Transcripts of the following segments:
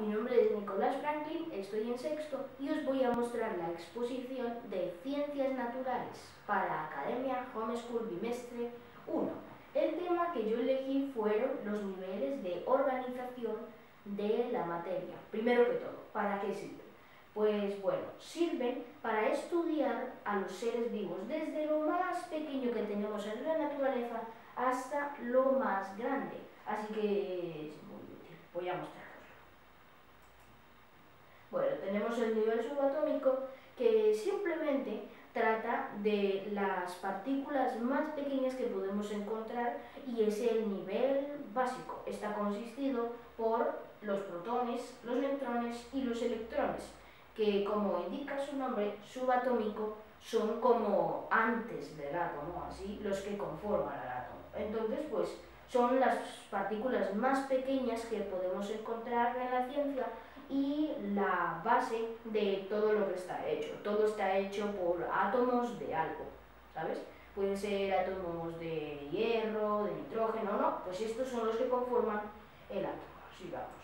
mi nombre es Nicolás Franklin, estoy en sexto y os voy a mostrar la exposición de Ciencias Naturales para Academia Homeschool Bimestre 1. El tema que yo elegí fueron los niveles de organización de la materia. Primero que todo, ¿para qué sirven? Pues bueno, sirven para estudiar a los seres vivos desde lo más pequeño que tenemos en la naturaleza hasta lo más grande. Así que es muy útil. Voy a mostrarlo. Bueno, tenemos el nivel subatómico que simplemente trata de las partículas más pequeñas que podemos encontrar y es el nivel básico. Está consistido por los protones, los neutrones y los electrones, que como indica su nombre, subatómico, son como antes del átomo, así, los que conforman el átomo. Entonces, pues, son las partículas más pequeñas que podemos encontrar en la ciencia y la base de todo lo que está hecho. Todo está hecho por átomos de algo, ¿sabes? Pueden ser átomos de hierro, de nitrógeno, ¿no? Pues estos son los que conforman el átomo. Sigamos.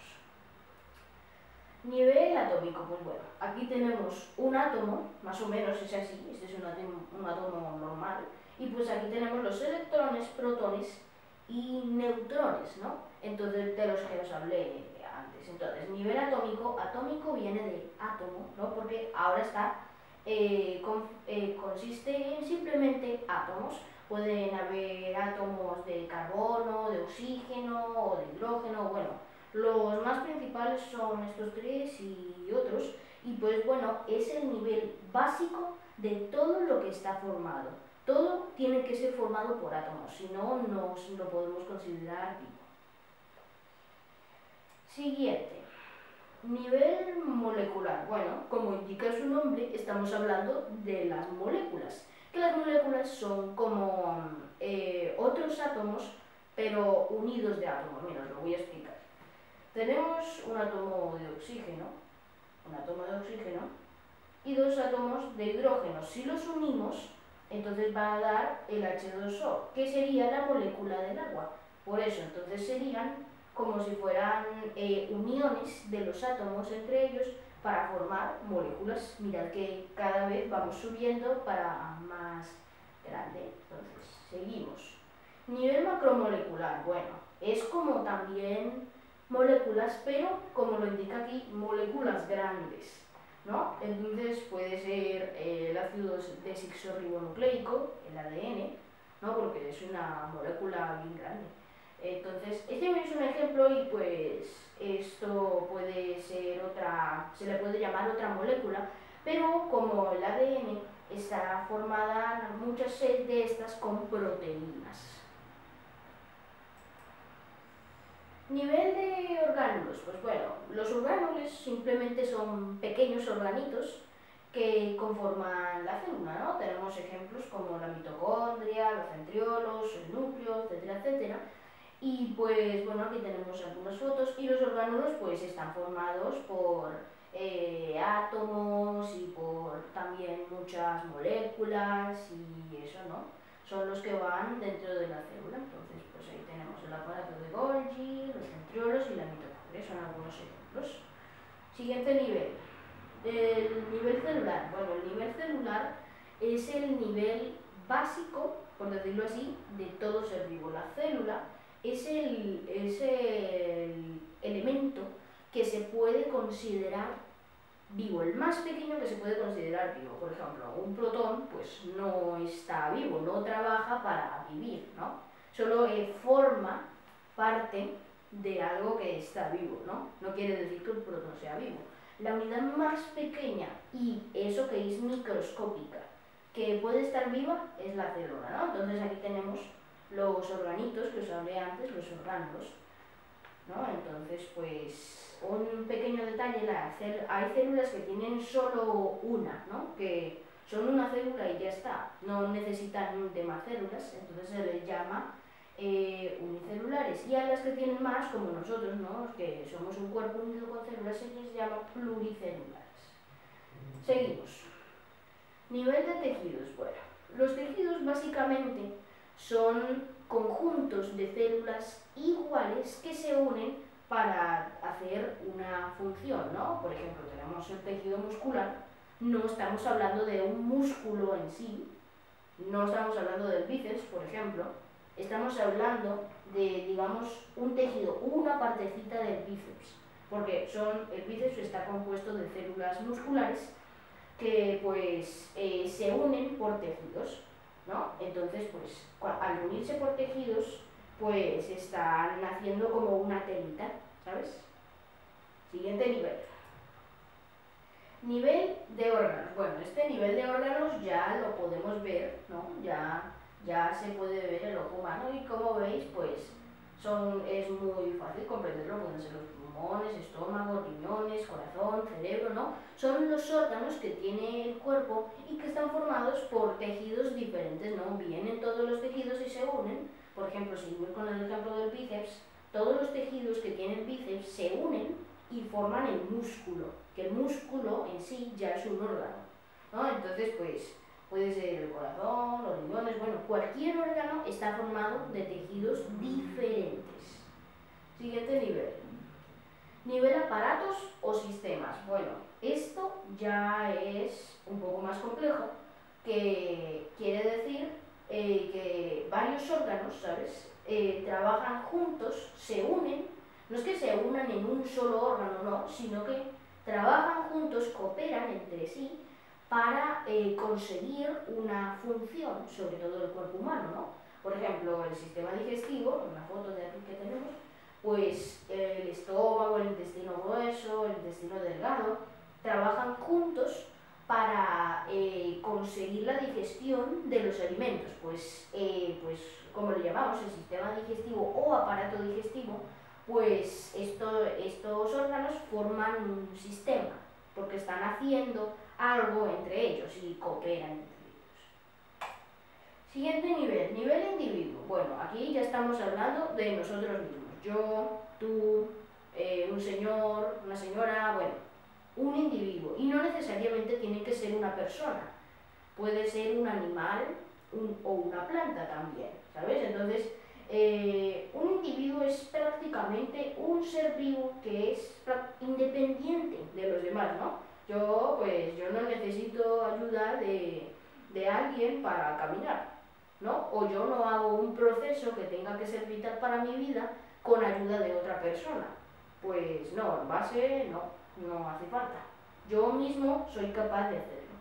Nivel atómico, pues bueno, aquí tenemos un átomo, más o menos es así, este es un átomo, un átomo normal, y pues aquí tenemos los electrones, protones y neutrones, ¿no? Entonces, de los que os hablé Entonces, nivel atómico, atómico viene de átomo, ¿no? Porque ahora está, eh, eh, consiste en simplemente átomos. Pueden haber átomos de carbono, de oxígeno o de hidrógeno, bueno, los más principales son estos tres y otros, y pues bueno, es el nivel básico de todo lo que está formado. Todo tiene que ser formado por átomos, si no, no lo podemos considerar vivo. Siguiente. Nivel molecular. Bueno, como indica su nombre, estamos hablando de las moléculas. Que las moléculas son como eh, otros átomos, pero unidos de átomos. Mira, os lo voy a explicar. Tenemos un átomo de oxígeno, un átomo de oxígeno, y dos átomos de hidrógeno. Si los unimos, entonces va a dar el H2O, que sería la molécula del agua. Por eso, entonces serían como si fueran eh, uniones de los átomos entre ellos para formar moléculas. Mirad que cada vez vamos subiendo para más grande. Entonces, seguimos. Nivel macromolecular, bueno, es como también moléculas, pero como lo indica aquí, moléculas grandes. ¿no? Entonces puede ser eh, el ácido desoxirribonucleico, el ADN, ¿no? porque es una molécula bien grande. Entonces, este es un ejemplo y pues esto puede ser otra, se le puede llamar otra molécula, pero como el ADN está formada muchas de estas con proteínas. Nivel de orgánulos, pues bueno, los orgánulos simplemente son pequeños organitos que conforman la célula, ¿no? Tenemos ejemplos como la mitocondria, los centriolos, el núcleo, etcétera, etcétera. Y pues bueno, aquí tenemos algunas fotos y los orgánulos pues están formados por eh, átomos y por también muchas moléculas y eso, ¿no? Son los que van dentro de la célula. Entonces, pues ahí tenemos el aparato de Golgi, los centriolos y la mitocondria, son algunos ejemplos. Siguiente nivel, el nivel celular. Bueno, el nivel celular es el nivel básico, por decirlo así, de todo ser vivo. La célula es el, es el elemento que se puede considerar vivo, el más pequeño que se puede considerar vivo. Por ejemplo, un protón pues no está vivo, no trabaja para vivir, ¿no? Solo eh, forma parte de algo que está vivo, ¿no? No quiere decir que un protón sea vivo. La unidad más pequeña y eso que es microscópica, que puede estar viva, es la célula, ¿no? Entonces aquí tenemos los organitos que os hablé antes, los órganos, ¿no? Entonces, pues, un pequeño detalle, hay células que tienen solo una, ¿no? Que son una célula y ya está, no necesitan de más células, entonces se les llama eh, unicelulares. Y a las que tienen más, como nosotros, ¿no? que somos un cuerpo unido con células, se les llama pluricelulares. Seguimos. Nivel de tejidos. Bueno, los tejidos básicamente son conjuntos de células iguales que se unen para hacer una función, ¿no? Por ejemplo, tenemos el tejido muscular, no estamos hablando de un músculo en sí, no estamos hablando del bíceps, por ejemplo, estamos hablando de, digamos, un tejido, una partecita del bíceps, porque son, el bíceps está compuesto de células musculares que pues eh, se unen por tejidos, ¿no? Entonces, pues al unirse por tejidos, pues están haciendo como una telita, ¿sabes? Siguiente nivel. Nivel de órganos. Bueno, este nivel de órganos ya lo podemos ver, ¿no? Ya, ya se puede ver el ojo humano y como veis, pues son, es muy fácil comprenderlo, pueden ser los pulmones, estómago, riñones, corazón, cerebro, ¿no? Son los órganos que tiene el cuerpo y que están formados por tejidos diferentes, ¿no? Vienen todos los tejidos y se unen. Por ejemplo, si voy con el ejemplo del bíceps, todos los tejidos que tiene el bíceps se unen y forman el músculo, que el músculo en sí ya es un órgano, ¿no? Entonces, pues, puede ser el corazón, los riñones, bueno, cualquier órgano está formado de tejidos diferentes. Siguiente nivel. Nivel aparatos o sistemas. Bueno, esto ya es un poco más complejo, que quiere decir eh, que varios órganos, ¿sabes? Eh, trabajan juntos, se unen, no es que se unan en un solo órgano, no, sino que trabajan juntos, cooperan entre sí para eh, conseguir una función, sobre todo el cuerpo humano, ¿no? Por ejemplo, el sistema digestivo, una foto de aquí que tenemos, pues el estómago, el intestino grueso, el intestino delgado, trabajan juntos para eh, conseguir la digestión de los alimentos. Pues, eh, pues, como lo llamamos, el sistema digestivo o aparato digestivo, pues esto, estos órganos forman un sistema, porque están haciendo algo entre ellos y cooperan entre ellos. Siguiente nivel, nivel individuo. Bueno, aquí ya estamos hablando de nosotros mismos yo, tú, eh, un señor, una señora, bueno, un individuo. Y no necesariamente tiene que ser una persona, puede ser un animal o una planta también, ¿sabes? Entonces, eh, un individuo es prácticamente un ser vivo que es independiente de los demás, ¿no? Yo, pues, yo no necesito ayuda de, de alguien para caminar, ¿no? O yo no hago un proceso que tenga que ser vital para mi vida con ayuda de otra persona. Pues no, en base no, no hace falta. Yo mismo soy capaz de hacerlo.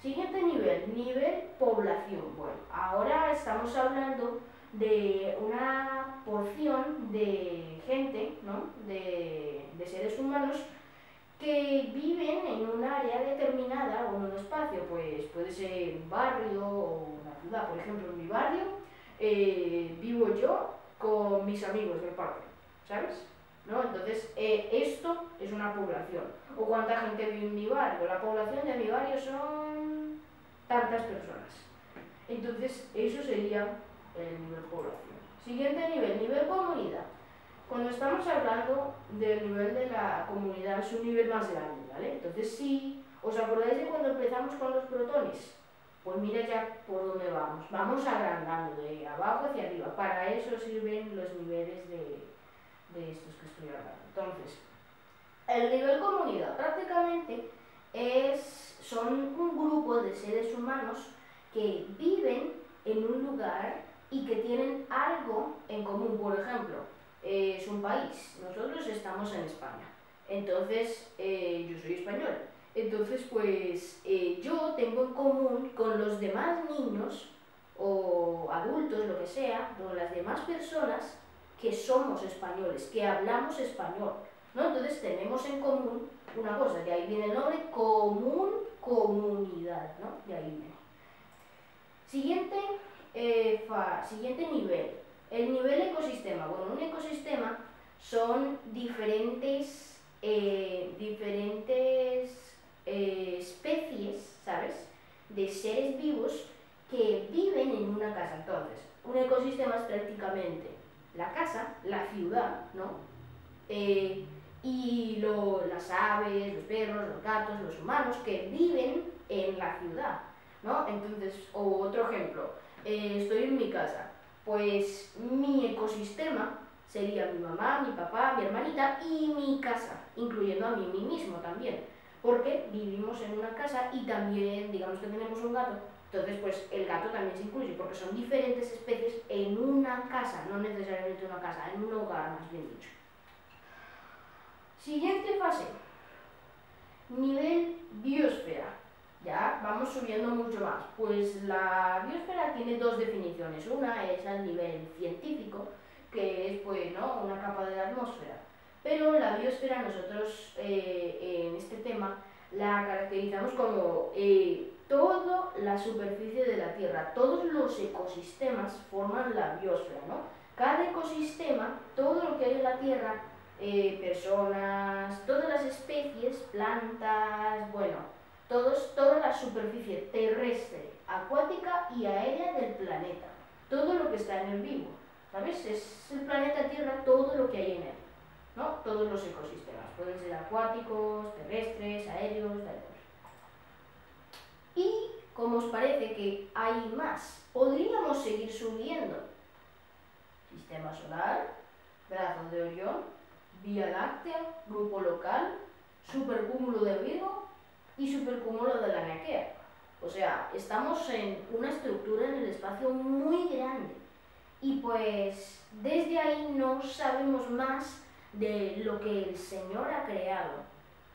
Siguiente nivel, nivel población. Bueno, ahora estamos hablando de una porción de gente, ¿no? de, de seres humanos que viven en un área determinada o en un espacio, pues puede ser un barrio o una ciudad. Por ejemplo, en mi barrio eh, vivo yo con mis amigos del parque, ¿sabes? ¿No? Entonces, eh, esto es una población. ¿O cuánta gente vive en mi barrio? La población de mi barrio son tantas personas. Entonces, eso sería el nivel población. Siguiente nivel, nivel comunidad. Cuando estamos hablando del nivel de la comunidad es un nivel más grande, ¿vale? Entonces, sí, ¿os acordáis de cuando empezamos con los protones? Pues mira ya por dónde vamos. Vamos agrandando de abajo hacia arriba. Para eso sirven los niveles de, de estos que estoy hablando. Entonces, el nivel comunidad prácticamente es, son un grupo de seres humanos que viven en un lugar y que tienen algo en común. Por ejemplo, es un país. Nosotros estamos en España. Entonces, eh, yo soy español entonces, pues eh, yo tengo en común con los demás niños o adultos, lo que sea, con las demás personas que somos españoles, que hablamos español. ¿no? Entonces tenemos en común una cosa, de ahí viene el nombre común, comunidad, ¿no? De ahí viene. Siguiente, eh, siguiente nivel, el nivel ecosistema. Bueno, un ecosistema son diferentes, eh, diferentes eh, especies, ¿sabes? De seres vivos que viven en una casa. Entonces, un ecosistema es prácticamente la casa, la ciudad, ¿no? Eh, y las aves, los perros, los gatos, los humanos que viven en la ciudad, ¿no? Entonces, o otro ejemplo, eh, estoy en mi casa, pues mi ecosistema sería mi mamá, mi papá, mi hermanita y mi casa, incluyendo a mí mismo también, porque vivimos en una casa y también, digamos que tenemos un gato, entonces pues el gato también se incluye, porque son diferentes especies en una casa, no necesariamente una casa, en un hogar más bien dicho. Siguiente fase, nivel biosfera. Ya, vamos subiendo mucho más. Pues la biosfera tiene dos definiciones. Una es al nivel científico, que es pues, ¿no? una capa de la atmósfera. Pero la biosfera nosotros eh, en este tema la caracterizamos como eh, toda la superficie de la Tierra. Todos los ecosistemas forman la biosfera. ¿no? Cada ecosistema, todo lo que hay en la Tierra, eh, personas, todas las especies, plantas, bueno, todos, toda la superficie terrestre, acuática y aérea del planeta. Todo lo que está en el vivo. ¿Sabes? Es el planeta Tierra todo lo que hay en él. ¿No? Todos los ecosistemas. Pueden ser acuáticos, terrestres, aéreos, Y como os parece que hay más, podríamos seguir subiendo. Sistema solar, brazo de Orión, Vía Láctea, grupo local, supercúmulo de Virgo y supercúmulo de la Nequea. O sea, estamos en una estructura en el espacio muy grande y pues desde ahí no sabemos más de lo que el Señor ha creado,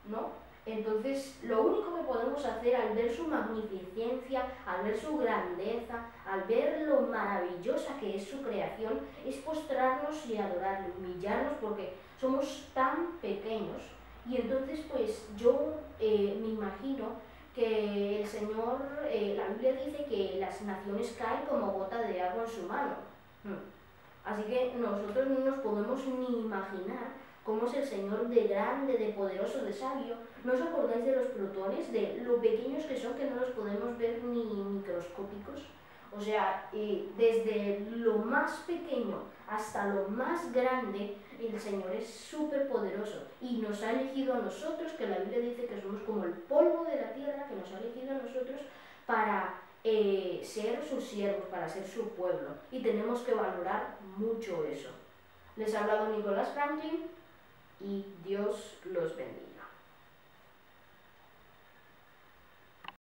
¿no? Entonces, lo único que podemos hacer al ver su magnificencia, al ver su grandeza, al ver lo maravillosa que es su creación, es postrarnos y adorarle, humillarnos porque somos tan pequeños y entonces, pues yo eh, me imagino que el Señor, eh, la Biblia dice que las naciones caen como gota de agua en su mano. Hmm. Así que nosotros no nos podemos ni imaginar cómo es el Señor de grande, de poderoso, de sabio. ¿No os acordáis de los protones, de lo pequeños que son, que no los podemos ver ni microscópicos? O sea, eh, desde lo más pequeño hasta lo más grande, el Señor es súper poderoso y nos ha elegido a nosotros, que la Biblia dice que somos como el polvo de la tierra, que nos ha elegido a nosotros para eh, ser sus siervos, para ser su pueblo. Y tenemos que valorar mucho eso. Les ha hablado Nicolás Franklin y Dios los bendiga.